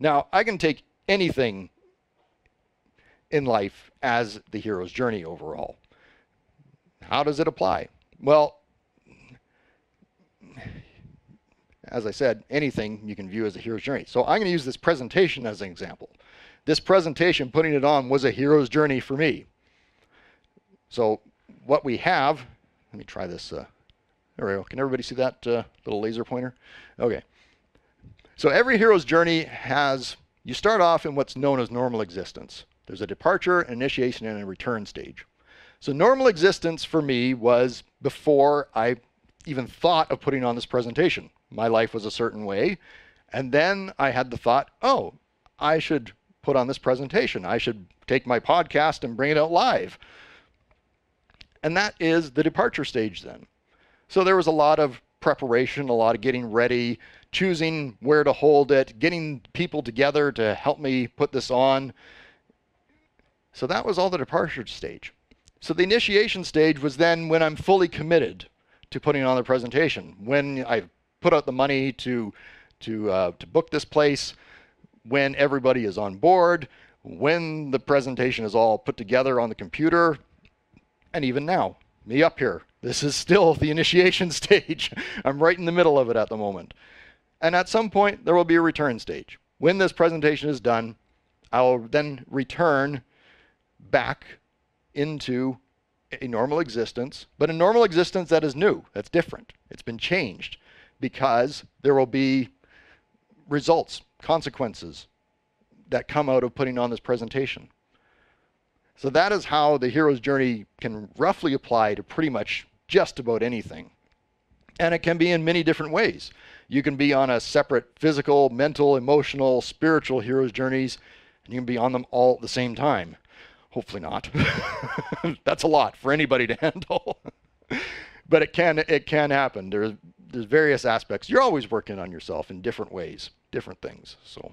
Now, I can take anything in life as the hero's journey overall. How does it apply? Well, as I said, anything you can view as a hero's journey. So I'm going to use this presentation as an example. This presentation, putting it on, was a hero's journey for me. So what we have, let me try this. Uh, there we go. Can everybody see that uh, little laser pointer? Okay. So every hero's journey has, you start off in what's known as normal existence. There's a departure, initiation, and a return stage. So normal existence for me was before I even thought of putting on this presentation. My life was a certain way. And then I had the thought, oh, I should put on this presentation. I should take my podcast and bring it out live. And that is the departure stage then. So there was a lot of preparation, a lot of getting ready, choosing where to hold it, getting people together to help me put this on. So that was all the departure stage. So the initiation stage was then when I'm fully committed to putting on the presentation, when I put out the money to to uh, to book this place, when everybody is on board, when the presentation is all put together on the computer, and even now, me up here. This is still the initiation stage. I'm right in the middle of it at the moment. And at some point, there will be a return stage. When this presentation is done, I'll then return back into a normal existence, but a normal existence that is new, that's different. It's been changed because there will be results, consequences that come out of putting on this presentation. So that is how the hero's journey can roughly apply to pretty much just about anything. And it can be in many different ways. You can be on a separate physical, mental, emotional, spiritual hero's journeys, and you can be on them all at the same time. Hopefully not. That's a lot for anybody to handle. but it can it can happen. There's there's various aspects. You're always working on yourself in different ways, different things. So